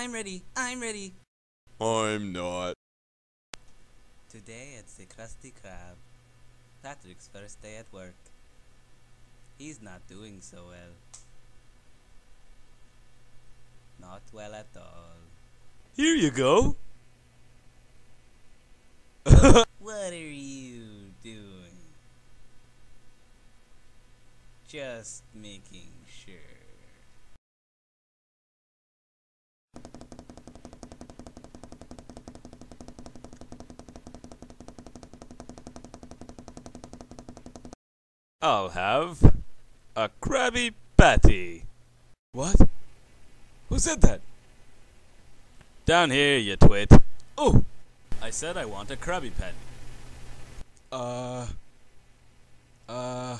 I'm ready. I'm ready. I'm not. Today it's the Krusty Krab. Patrick's first day at work. He's not doing so well. Not well at all. Here you go. What are you doing? Just making sure. I'll have a Krabby Patty. What? Who said that? Down here, you twit. Oh, I said I want a Krabby Patty. Uh. Uh.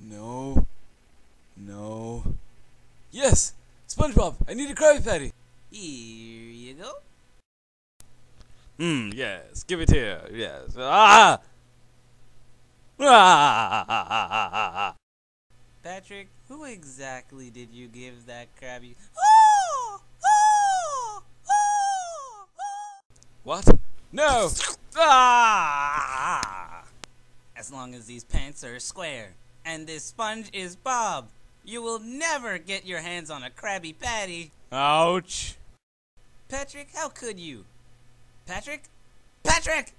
No. No. Yes! SpongeBob, I need a Krabby Patty! Here you go. Hmm, yes, give it here, yes. Ah! Patrick, who exactly did you give that Krabby? Oh! What? No! Ah! As long as these pants are square and this sponge is Bob, you will never get your hands on a Krabby Patty. Ouch! Patrick, how could you? Patrick? Patrick!